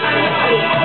Música